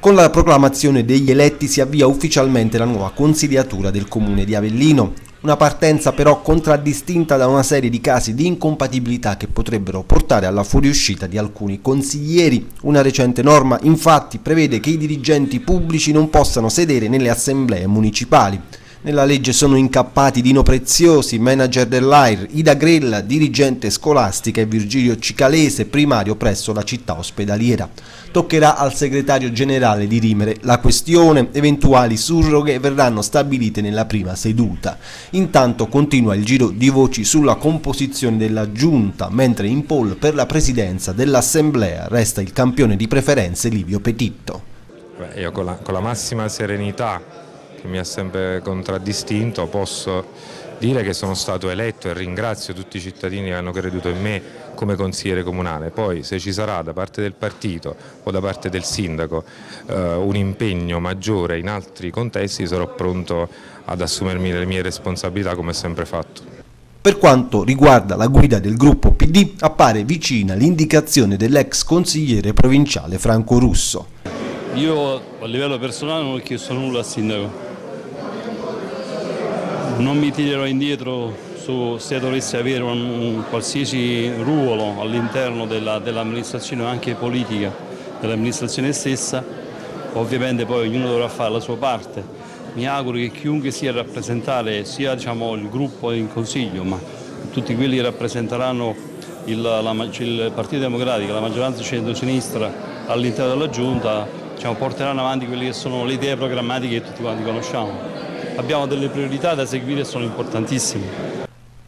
Con la proclamazione degli eletti si avvia ufficialmente la nuova consigliatura del comune di Avellino. Una partenza però contraddistinta da una serie di casi di incompatibilità che potrebbero portare alla fuoriuscita di alcuni consiglieri. Una recente norma infatti prevede che i dirigenti pubblici non possano sedere nelle assemblee municipali. Nella legge sono incappati Dino Preziosi, manager dell'AIR, Ida Grella, dirigente scolastica e Virgilio Cicalese, primario presso la città ospedaliera. Toccherà al segretario generale di rimere la questione, eventuali surroghe verranno stabilite nella prima seduta. Intanto continua il giro di voci sulla composizione della giunta, mentre in poll per la presidenza dell'assemblea resta il campione di preferenze Livio Petitto. Io con la, con la massima serenità che mi ha sempre contraddistinto, posso dire che sono stato eletto e ringrazio tutti i cittadini che hanno creduto in me come consigliere comunale. Poi se ci sarà da parte del partito o da parte del sindaco eh, un impegno maggiore in altri contesti sarò pronto ad assumermi le mie responsabilità come ho sempre fatto. Per quanto riguarda la guida del gruppo PD appare vicina l'indicazione dell'ex consigliere provinciale Franco Russo. Io a livello personale non ho chiesto nulla al sindaco, non mi tirerò indietro su, se dovessi avere un, un qualsiasi ruolo all'interno dell'amministrazione dell anche politica dell'amministrazione stessa, ovviamente poi ognuno dovrà fare la sua parte. Mi auguro che chiunque sia a rappresentare sia diciamo, il gruppo in consiglio, ma tutti quelli che rappresenteranno il, la, il Partito Democratico, la maggioranza centro-sinistra all'interno della Giunta, diciamo, porteranno avanti quelle che sono le idee programmatiche che tutti quanti conosciamo abbiamo delle priorità da seguire e sono importantissime.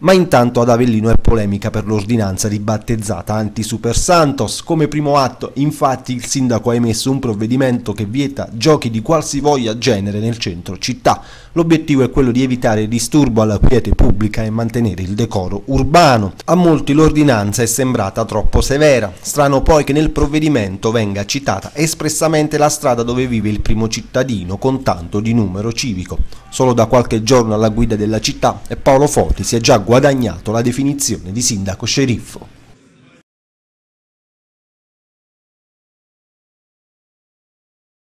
Ma intanto ad Avellino è polemica per l'ordinanza ribattezzata anti-Super Santos. Come primo atto, infatti, il sindaco ha emesso un provvedimento che vieta giochi di qualsivoglia genere nel centro città. L'obiettivo è quello di evitare il disturbo alla quiete pubblica e mantenere il decoro urbano. A molti l'ordinanza è sembrata troppo severa. Strano poi che nel provvedimento venga citata espressamente la strada dove vive il primo cittadino con tanto di numero civico. Solo da qualche giorno alla guida della città e Paolo Foti si è già guadagnato la definizione di sindaco sceriffo.